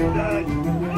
Verdade.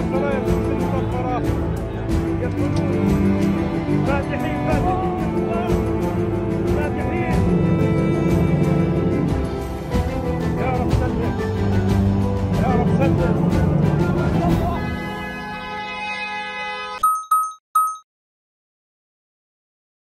الفراير يدخلون الفرح يدخلون فاتحين فاتحين فاتحين يا رب سلم. يا رب سلم.